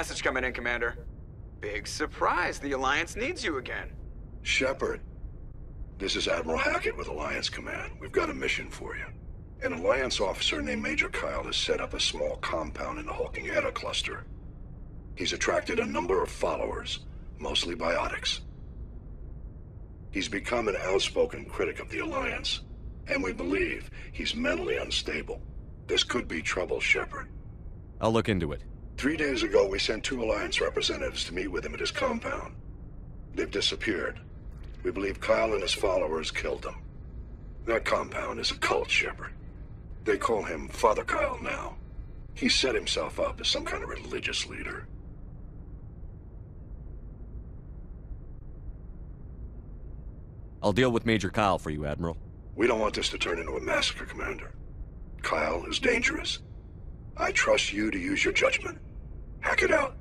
message coming in, Commander. Big surprise, the Alliance needs you again. Shepard, this is Admiral Hackett with Alliance Command. We've got a mission for you. An Alliance officer named Major Kyle has set up a small compound in the Hawking Eta cluster. He's attracted a number of followers, mostly biotics. He's become an outspoken critic of the Alliance, and we believe he's mentally unstable. This could be trouble, Shepard. I'll look into it. Three days ago, we sent two Alliance representatives to meet with him at his compound. They've disappeared. We believe Kyle and his followers killed them. That compound is a cult, Shepard. They call him Father Kyle now. He set himself up as some kind of religious leader. I'll deal with Major Kyle for you, Admiral. We don't want this to turn into a massacre, Commander. Kyle is dangerous. I trust you to use your judgment. Hackett out.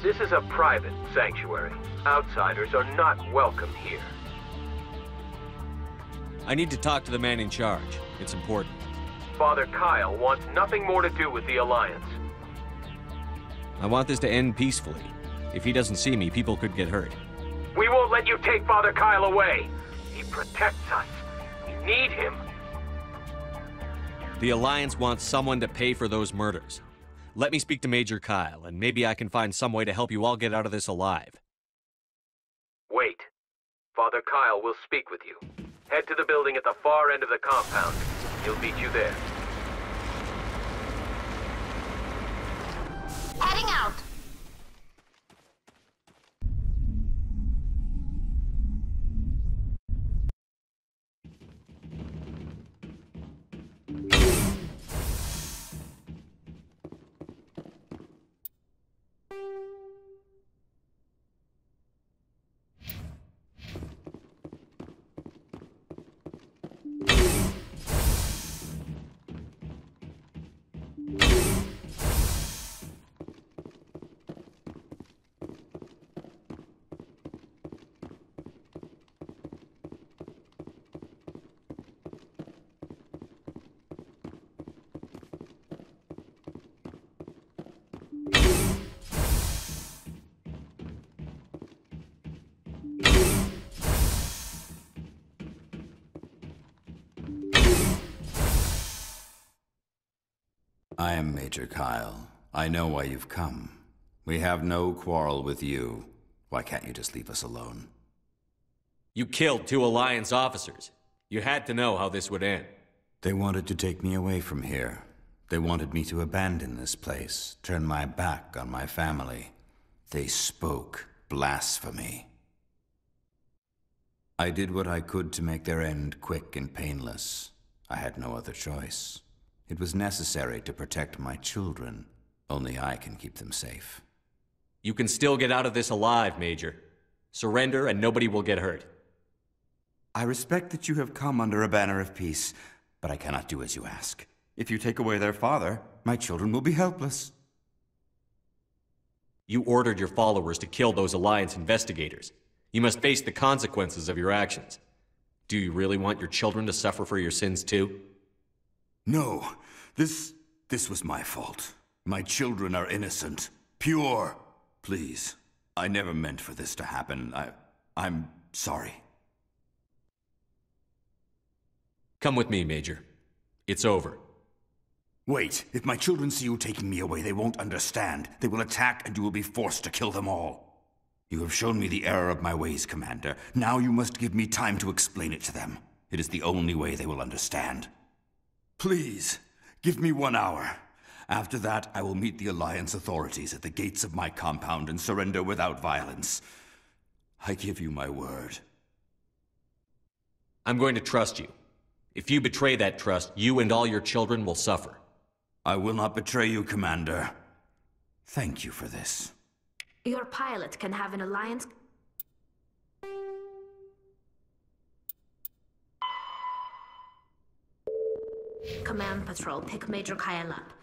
This is a private sanctuary. Outsiders are not welcome here. I need to talk to the man in charge. It's important. Father Kyle wants nothing more to do with the Alliance. I want this to end peacefully. If he doesn't see me, people could get hurt. We won't let you take Father Kyle away. He protects us. We need him. The Alliance wants someone to pay for those murders. Let me speak to Major Kyle, and maybe I can find some way to help you all get out of this alive. Wait. Father Kyle will speak with you. Head to the building at the far end of the compound. He'll meet you there. Heading out. I am Major Kyle. I know why you've come. We have no quarrel with you. Why can't you just leave us alone? You killed two Alliance officers. You had to know how this would end. They wanted to take me away from here. They wanted me to abandon this place, turn my back on my family. They spoke blasphemy. I did what I could to make their end quick and painless. I had no other choice. It was necessary to protect my children. Only I can keep them safe. You can still get out of this alive, Major. Surrender and nobody will get hurt. I respect that you have come under a banner of peace, but I cannot do as you ask. If you take away their father, my children will be helpless. You ordered your followers to kill those Alliance investigators. You must face the consequences of your actions. Do you really want your children to suffer for your sins too? No. This... this was my fault. My children are innocent. Pure. Please. I never meant for this to happen. I... I'm sorry. Come with me, Major. It's over. Wait. If my children see you taking me away, they won't understand. They will attack and you will be forced to kill them all. You have shown me the error of my ways, Commander. Now you must give me time to explain it to them. It is the only way they will understand. Please, give me one hour. After that, I will meet the Alliance authorities at the gates of my compound and surrender without violence. I give you my word. I'm going to trust you. If you betray that trust, you and all your children will suffer. I will not betray you, Commander. Thank you for this. Your pilot can have an alliance... Command Patrol, pick Major Kyle up.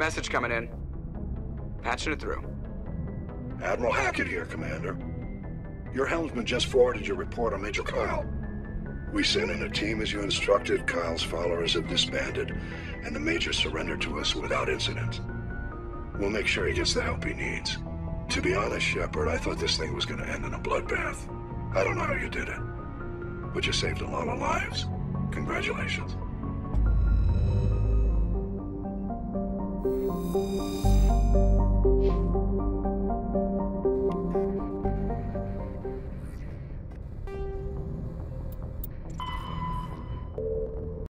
Message coming in. Patching it through. Admiral Hackett here, Commander. Your helmsman just forwarded your report on Major Kyle. We sent in a team as you instructed, Kyle's followers have disbanded, and the Major surrendered to us without incident. We'll make sure he gets the help he needs. To be honest, Shepard, I thought this thing was gonna end in a bloodbath. I don't know how you did it, but you saved a lot of lives. Congratulations.